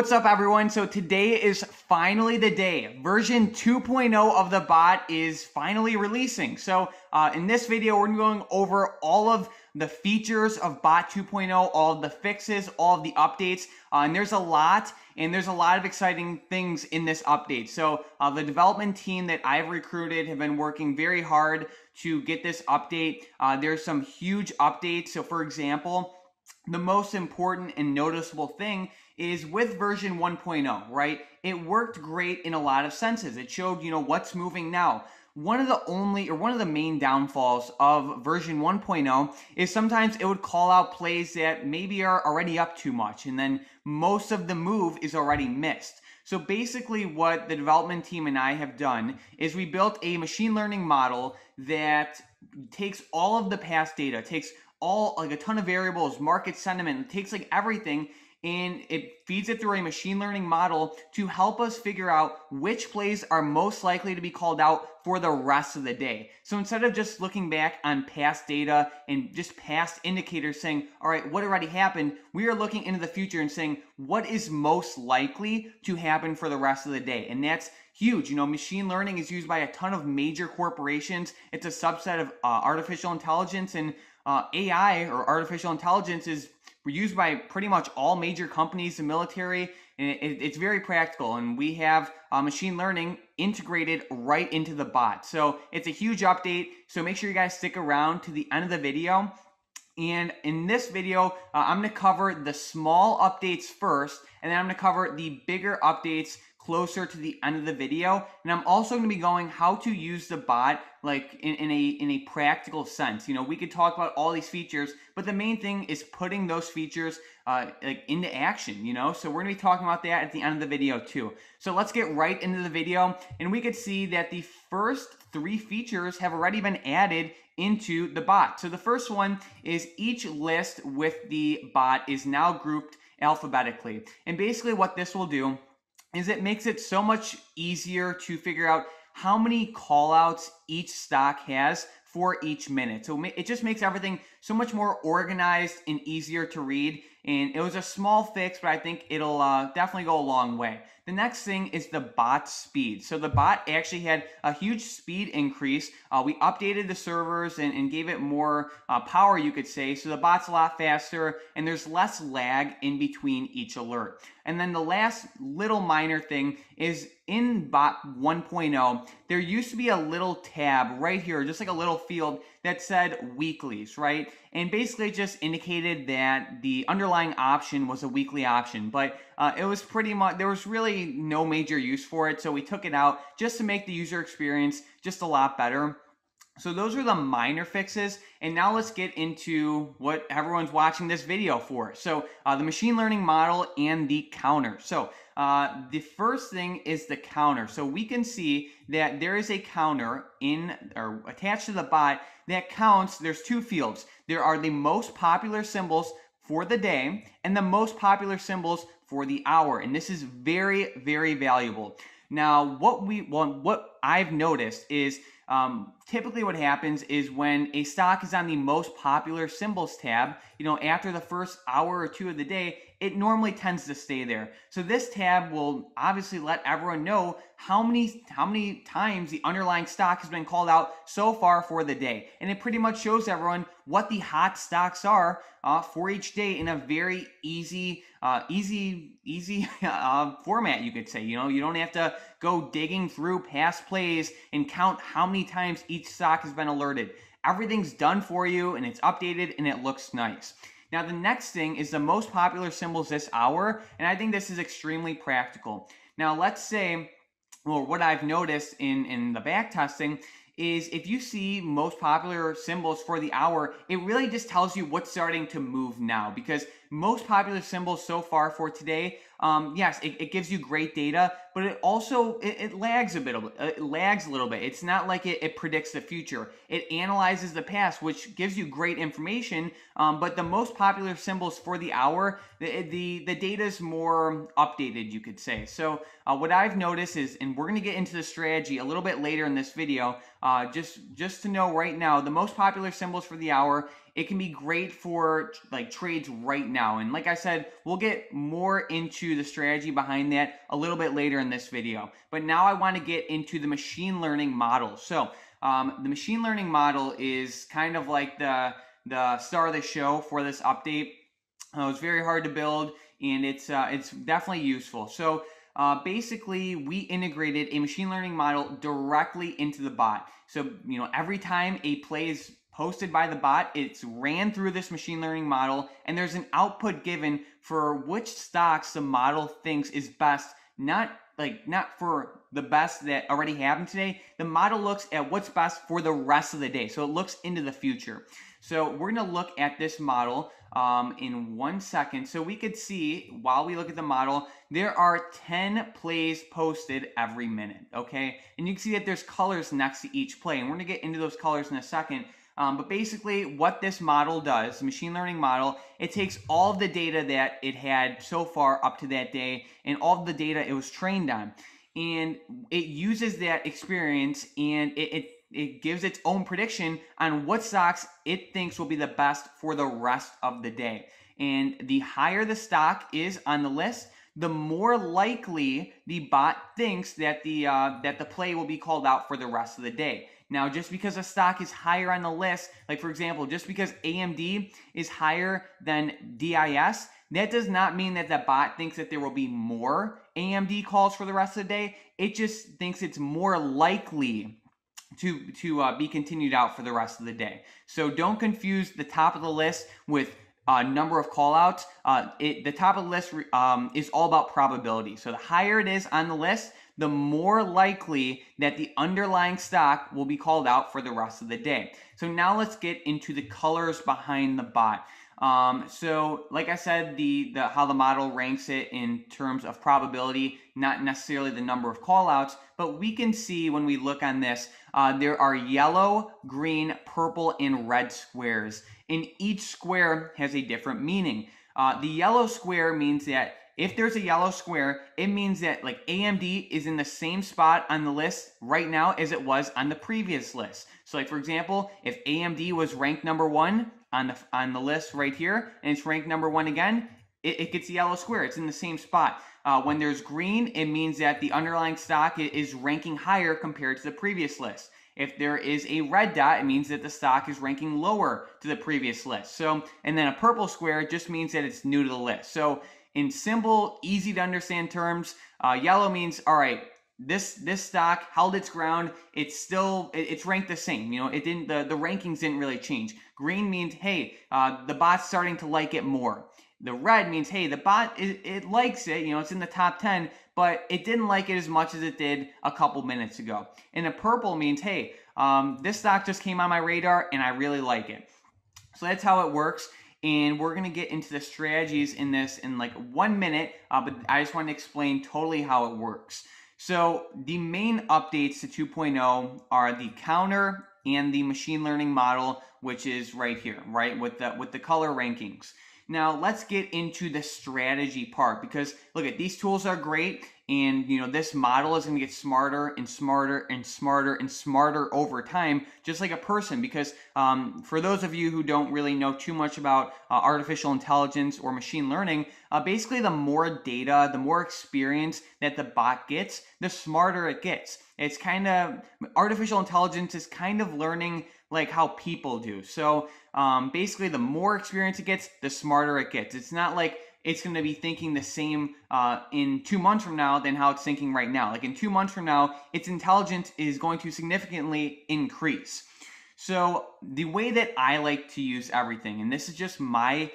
What's up everyone? So today is finally the day. Version 2.0 of the bot is finally releasing. So uh, in this video, we're going over all of the features of bot 2.0, all of the fixes, all of the updates. Uh, and there's a lot, and there's a lot of exciting things in this update. So uh, the development team that I've recruited have been working very hard to get this update. Uh, there's some huge updates. So for example, the most important and noticeable thing is with version 1.0, right? It worked great in a lot of senses. It showed, you know, what's moving now. One of the only or one of the main downfalls of version 1.0 is sometimes it would call out plays that maybe are already up too much and then most of the move is already missed. So basically what the development team and I have done is we built a machine learning model that takes all of the past data, takes all like a ton of variables, market sentiment, it takes like everything and it feeds it through a machine learning model to help us figure out which plays are most likely to be called out for the rest of the day. So instead of just looking back on past data and just past indicators saying, all right, what already happened, we are looking into the future and saying, what is most likely to happen for the rest of the day? And that's huge. You know, machine learning is used by a ton of major corporations. It's a subset of uh, artificial intelligence and uh, AI or artificial intelligence is used by pretty much all major companies and military. And it, it's very practical. And we have uh, machine learning integrated right into the bot. So it's a huge update. So make sure you guys stick around to the end of the video. And in this video, uh, I'm going to cover the small updates first, and then I'm going to cover the bigger updates closer to the end of the video. And I'm also going to be going how to use the bot like in, in, a in a practical sense. You know, we could talk about all these features, but the main thing is putting those features uh, like into action, you know? So we're gonna be talking about that at the end of the video too. So let's get right into the video and we could see that the first three features have already been added into the bot. So the first one is each list with the bot is now grouped alphabetically. And basically what this will do is it makes it so much easier to figure out how many callouts each stock has for each minute. So it just makes everything so much more organized and easier to read. And it was a small fix, but I think it'll uh, definitely go a long way. The next thing is the bot speed. So the bot actually had a huge speed increase. Uh, we updated the servers and, and gave it more uh, power, you could say. So the bot's a lot faster and there's less lag in between each alert. And then the last little minor thing is in bot 1.0, there used to be a little tab right here, just like a little field that said weeklies, right? And basically just indicated that the underlying option was a weekly option, but uh, it was pretty much, there was really no major use for it. So we took it out just to make the user experience just a lot better. So those are the minor fixes. And now let's get into what everyone's watching this video for. So uh, the machine learning model and the counter. So uh, the first thing is the counter. So we can see that there is a counter in or attached to the bot that counts. There's two fields. There are the most popular symbols for the day and the most popular symbols for the hour. And this is very, very valuable. Now, what we well, what I've noticed is um, typically what happens is when a stock is on the most popular symbols tab, you know, after the first hour or two of the day, it normally tends to stay there. So this tab will obviously let everyone know how many how many times the underlying stock has been called out so far for the day. And it pretty much shows everyone what the hot stocks are uh, for each day in a very easy uh, easy easy uh, format you could say. You know, you don't have to go digging through past plays and count how many times each stock has been alerted. Everything's done for you and it's updated and it looks nice. Now, the next thing is the most popular symbols this hour, and I think this is extremely practical. Now, let's say, well, what I've noticed in, in the back testing is if you see most popular symbols for the hour, it really just tells you what's starting to move now because most popular symbols so far for today, um, yes, it, it, gives you great data, but it also it, it lags a bit. It lags a little bit. It's not like it, it predicts the future. It analyzes the past, which gives you great information. Um, but the most popular symbols for the hour, the the, the data is more updated, you could say. So uh, what I've noticed is, and we're going to get into the strategy a little bit later in this video. Uh, just just to know right now, the most popular symbols for the hour it can be great for like trades right now. And like I said, we'll get more into the strategy behind that a little bit later in this video. But now I want to get into the machine learning model. So um, the machine learning model is kind of like the, the star of the show for this update. Uh, was very hard to build and it's, uh, it's definitely useful. So uh, basically we integrated a machine learning model directly into the bot. So, you know, every time a play is posted by the bot. It's ran through this machine learning model, and there's an output given for which stocks the model thinks is best, not like not for the best that already happened today. The model looks at what's best for the rest of the day. So it looks into the future. So we're gonna look at this model um, in one second. So we could see while we look at the model, there are 10 plays posted every minute, okay? And you can see that there's colors next to each play. And we're gonna get into those colors in a second. Um, but basically, what this model does, the machine learning model, it takes all of the data that it had so far up to that day and all of the data it was trained on. And it uses that experience and it, it, it gives its own prediction on what stocks it thinks will be the best for the rest of the day. And the higher the stock is on the list, the more likely the bot thinks that the uh, that the play will be called out for the rest of the day. Now, just because a stock is higher on the list, like for example, just because AMD is higher than DIS, that does not mean that the bot thinks that there will be more AMD calls for the rest of the day. It just thinks it's more likely to to uh, be continued out for the rest of the day. So don't confuse the top of the list with uh, number of callouts. Uh, it, the top of the list um, is all about probability. So the higher it is on the list, the more likely that the underlying stock will be called out for the rest of the day. So now let's get into the colors behind the bot. Um, so, like I said, the, the how the model ranks it in terms of probability, not necessarily the number of callouts, but we can see when we look on this, uh, there are yellow, green, purple, and red squares. And each square has a different meaning. Uh, the yellow square means that if there's a yellow square, it means that like AMD is in the same spot on the list right now as it was on the previous list. So like for example, if AMD was ranked number one on the on the list right here, and it's ranked number one again, it, it gets a yellow square. It's in the same spot. Uh, when there's green, it means that the underlying stock is ranking higher compared to the previous list. If there is a red dot, it means that the stock is ranking lower to the previous list. So, and then a purple square just means that it's new to the list. So in simple, easy to understand terms. Uh, yellow means all right. This this stock held its ground. It's still it, it's ranked the same. You know, it didn't the the rankings didn't really change. Green means hey, uh, the bot's starting to like it more. The red means hey, the bot it, it likes it. You know, it's in the top ten, but it didn't like it as much as it did a couple minutes ago. And the purple means hey, um, this stock just came on my radar and I really like it. So that's how it works and we're going to get into the strategies in this in like one minute, uh, but I just want to explain totally how it works. So the main updates to 2.0 are the counter and the machine learning model, which is right here, right, with the, with the color rankings. Now let's get into the strategy part because look at these tools are great and you know this model is going to get smarter and smarter and smarter and smarter over time just like a person because um, for those of you who don't really know too much about uh, artificial intelligence or machine learning uh, basically the more data the more experience that the bot gets the smarter it gets. It's kind of artificial intelligence is kind of learning like how people do so um, basically the more experience it gets the smarter it gets it's not like it's going to be thinking the same uh, in two months from now than how it's thinking right now. Like in two months from now, its intelligence is going to significantly increase. So the way that I like to use everything, and this is just my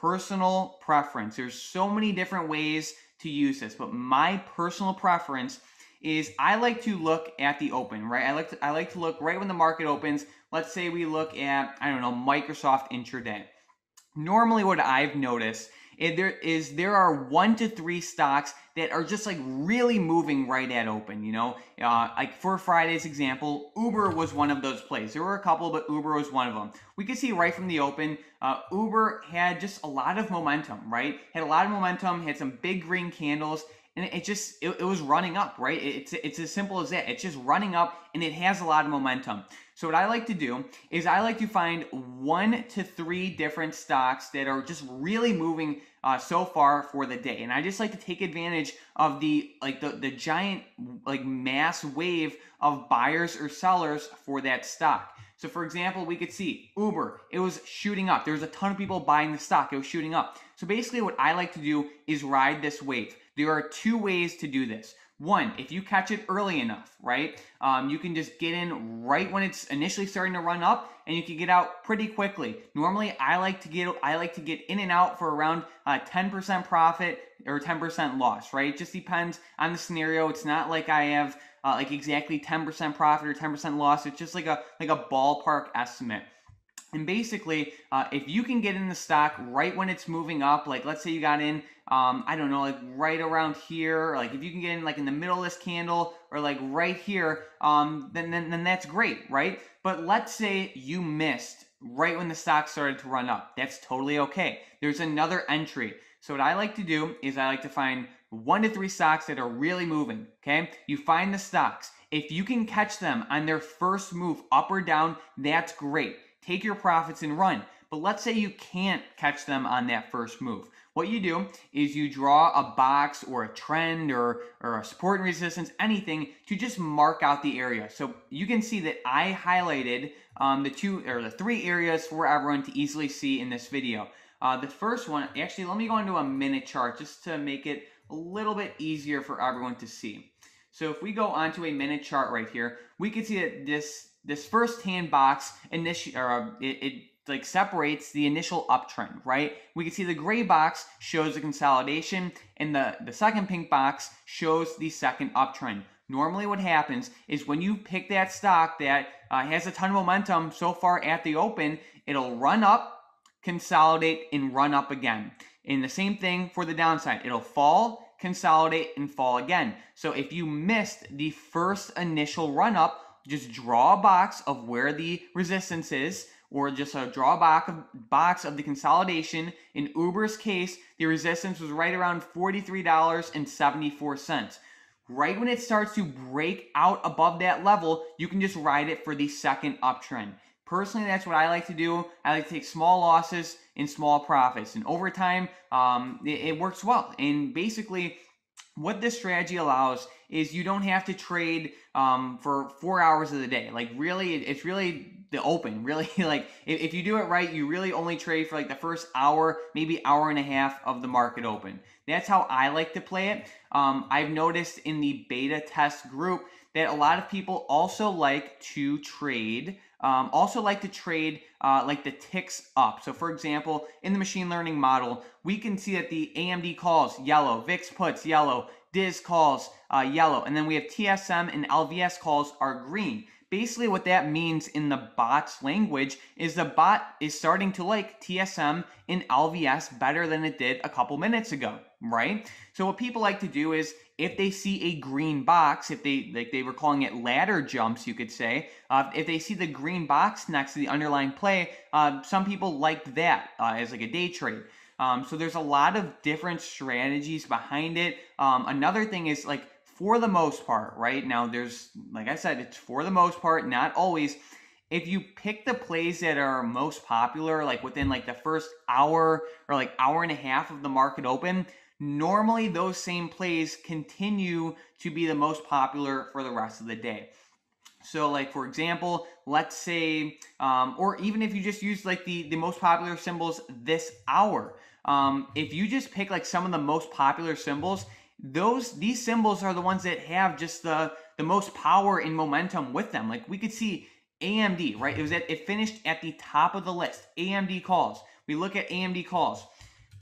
personal preference. There's so many different ways to use this, but my personal preference is I like to look at the open, right? I like to I like to look right when the market opens. Let's say we look at I don't know Microsoft intraday. normally what I've noticed is there is there are one to three stocks that are just like really moving right at open. You know, uh, like for Friday's example, Uber was one of those plays. There were a couple, but Uber was one of them. We could see right from the open, uh, Uber had just a lot of momentum. Right, had a lot of momentum, had some big green candles and it just it, it, was running up right it's it's as simple as that it's just running up and it has a lot of momentum so what i like to do is i like to find one to three different stocks that are just really moving uh, so far for the day and i just like to take advantage of the like the, the giant like mass wave of buyers or sellers for that stock so for example, we could see Uber, it was shooting up. There was a ton of people buying the stock. It was shooting up. So basically what I like to do is ride this wave. There are two ways to do this. One, if you catch it early enough, right, um, you can just get in right when it's initially starting to run up, and you can get out pretty quickly. Normally, I like to get I like to get in and out for around uh, 10% profit or 10% loss, right? It just depends on the scenario. It's not like I have uh, like exactly 10% profit or 10% loss. It's just like a like a ballpark estimate. And basically, uh, if you can get in the stock right when it's moving up, like let's say you got in, um, I don't know, like right around here, like if you can get in like in the middle of this candle or like right here, um, then, then, then that's great, right? But let's say you missed right when the stock started to run up. That's totally okay. There's another entry. So what I like to do is I like to find one to three stocks that are really moving, okay? You find the stocks. If you can catch them on their first move up or down, that's great take your profits and run. But let's say you can't catch them on that first move. What you do is you draw a box or a trend or, or a support and resistance, anything to just mark out the area. So you can see that I highlighted um, the two or the three areas for everyone to easily see in this video. Uh, the first one, actually, let me go into a minute chart just to make it a little bit easier for everyone to see. So if we go onto a minute chart right here, we can see that this this first hand box initi- or uh, it, it like separates the initial uptrend, right? We can see the gray box shows the consolidation and the, the second pink box shows the second uptrend. Normally what happens is when you pick that stock that uh, has a ton of momentum so far at the open, it'll run up, consolidate, and run up again. And the same thing for the downside. It'll fall, consolidate, and fall again. So if you missed the first initial run up, just draw a box of where the resistance is or just a drawback box of, box of the consolidation. In Uber's case, the resistance was right around $43.74. Right when it starts to break out above that level, you can just ride it for the second uptrend. Personally, that's what I like to do. I like to take small losses and small profits. And over time, um, it, it works well. And basically, what this strategy allows is you don't have to trade um, for four hours of the day. Like really, it's really the open. Really, like if, if you do it right, you really only trade for like the first hour, maybe hour and a half of the market open. That's how I like to play it. Um, I've noticed in the beta test group that a lot of people also like to trade um, also like to trade uh, like the ticks up. So for example, in the machine learning model, we can see that the AMD calls yellow, VIX puts yellow, DIS calls uh, yellow, and then we have TSM and LVS calls are green. Basically, what that means in the bot's language is the bot is starting to like TSM and LVS better than it did a couple minutes ago, right? So what people like to do is if they see a green box, if they like they were calling it ladder jumps, you could say, uh, if they see the green box next to the underlying play, uh, some people like that uh, as like a day trade. Um, so there's a lot of different strategies behind it. Um, another thing is like for the most part, right now there's like I said, it's for the most part, not always. If you pick the plays that are most popular, like within like the first hour or like hour and a half of the market open, normally those same plays continue to be the most popular for the rest of the day. So like for example, let's say, um, or even if you just use like the, the most popular symbols this hour, um, if you just pick like some of the most popular symbols, those these symbols are the ones that have just the the most power and momentum with them. Like we could see AMD, right? It was at it finished at the top of the list. AMD calls. We look at AMD calls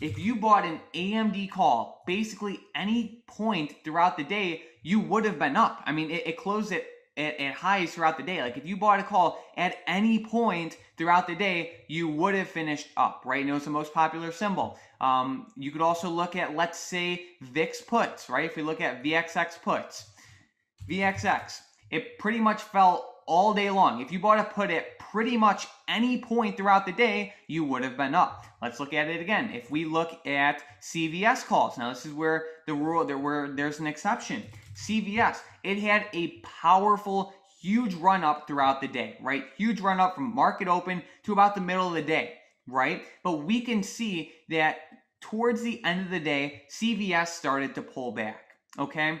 if you bought an AMD call, basically any point throughout the day, you would have been up. I mean, it, it closed at at, at, highs throughout the day. Like if you bought a call at any point throughout the day, you would have finished up, right? And it was the most popular symbol. Um, you could also look at, let's say, VIX puts, right? If we look at VXX puts, VXX, it pretty much fell all day long. If you bought a put at pretty much any point throughout the day, you would have been up. Let's look at it again. If we look at CVS calls, now this is where the rule there where there's an exception. CVS, it had a powerful huge run up throughout the day, right? Huge run up from market open to about the middle of the day, right? But we can see that towards the end of the day, CVS started to pull back, okay?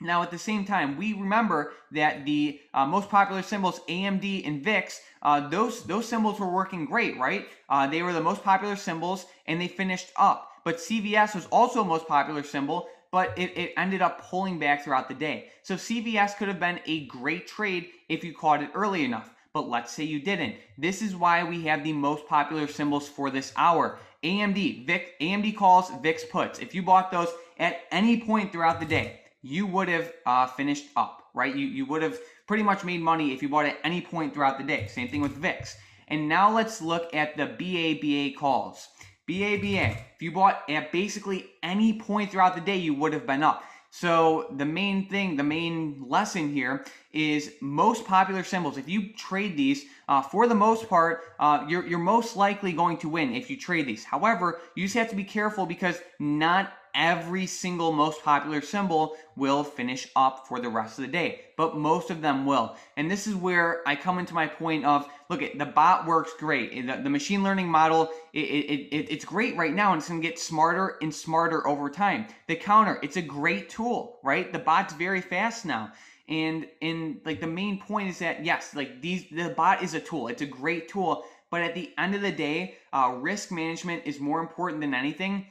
Now, at the same time, we remember that the uh, most popular symbols, AMD and VIX, uh, those those symbols were working great, right? Uh, they were the most popular symbols, and they finished up. But CVS was also a most popular symbol, but it, it ended up pulling back throughout the day. So CVS could have been a great trade if you caught it early enough. But let's say you didn't. This is why we have the most popular symbols for this hour. AMD, VIX, AMD calls, VIX puts. If you bought those at any point throughout the day, you would have uh, finished up, right? You, you would have pretty much made money if you bought at any point throughout the day. Same thing with VIX. And now let's look at the BABA calls. BABA, if you bought at basically any point throughout the day, you would have been up. So the main thing, the main lesson here is most popular symbols. If you trade these, uh, for the most part, uh, you're, you're most likely going to win if you trade these. However, you just have to be careful because not every single most popular symbol will finish up for the rest of the day, but most of them will. And this is where I come into my point of, look, at the bot works great. The, the machine learning model, it, it, it, it's great right now and it's gonna get smarter and smarter over time. The counter, it's a great tool, right? The bot's very fast now. And and like the main point is that yes, like these the bot is a tool. It's a great tool, but at the end of the day, uh, risk management is more important than anything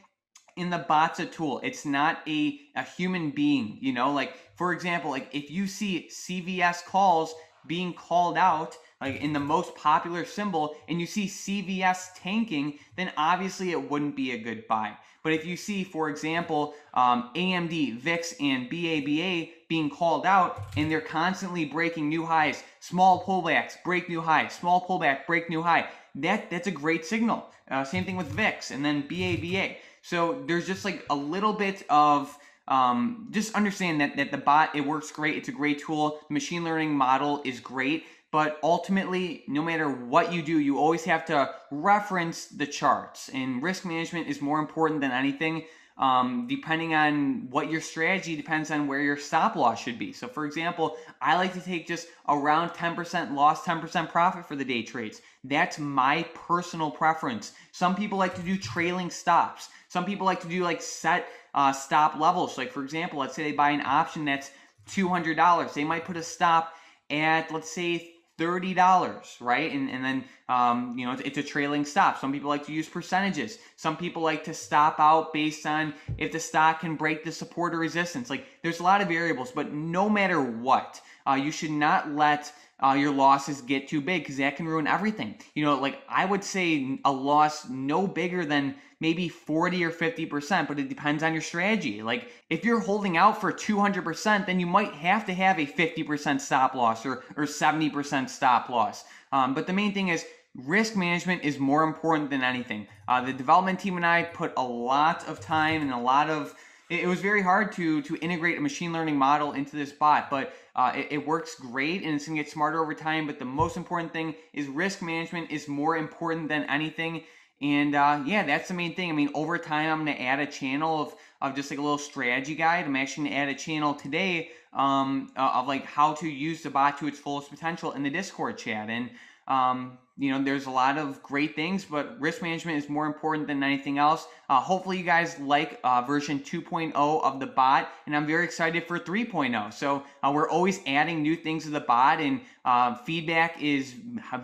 in the bot's a tool. It's not a, a human being, you know, like for example, like if you see CVS calls being called out, like in the most popular symbol, and you see CVS tanking, then obviously it wouldn't be a good buy. But if you see, for example, um, AMD, VIX, and BABA being called out, and they're constantly breaking new highs, small pullbacks, break new high, small pullback, break new high, that that's a great signal. Uh, same thing with VIX, and then BABA. So there's just like a little bit of um, just understand that, that the bot, it works great. It's a great tool. The machine learning model is great. But ultimately, no matter what you do, you always have to reference the charts. And risk management is more important than anything. Um, depending on what your strategy depends on where your stop loss should be. So, for example, I like to take just around 10% loss, 10% profit for the day trades. That's my personal preference. Some people like to do trailing stops. Some people like to do like set uh, stop levels. Like, for example, let's say they buy an option that's $200. They might put a stop at, let's say, $30, right? And, and then, um, you know, it's, it's, a trailing stop. Some people like to use percentages. Some people like to stop out based on if the stock can break the support or resistance. Like, there's a lot of variables, but no matter what, uh, you should not let uh, your losses get too big because that can ruin everything. You know, like I would say a loss no bigger than maybe 40 or 50%, but it depends on your strategy. Like if you're holding out for 200%, then you might have to have a 50% stop loss or, or 70% stop loss. Um, but the main thing is risk management is more important than anything. Uh, the development team and I put a lot of time and a lot of it, was very hard to to integrate a machine learning model into this bot, but uh, it, it, works great and it's gonna get smarter over time. But the most important thing is risk management is more important than anything. And uh, yeah, that's the main thing. I mean, over time, I'm to add a channel of, of just like a little strategy guide. I'm actually to add a channel today um, uh, of like how to use the bot to its fullest potential in the Discord chat. And um, you know, there's a lot of great things, but risk management is more important than anything else. Uh, hopefully, you guys like uh, version 2.0 of the bot, and I'm very excited for 3.0. So, uh, we're always adding new things to the bot, and uh, feedback is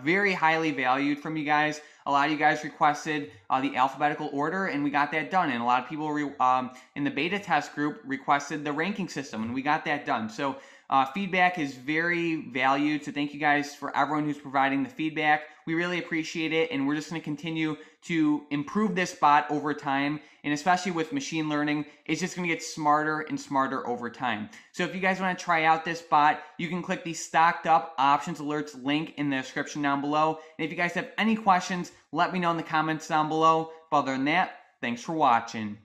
very highly valued from you guys. A lot of you guys requested uh, the alphabetical order, and we got that done. And a lot of people re- um, in the beta test group requested the ranking system, and we got that done. So, uh, feedback is very valued, so thank you guys for everyone who's providing the feedback. We really appreciate it, and we're just going to continue to improve this bot over time. And especially with machine learning, it's just going to get smarter and smarter over time. So if you guys want to try out this bot, you can click the StockedUp options alerts link in the description down below. And if you guys have any questions, let me know in the comments down below. But other than that, thanks for watching.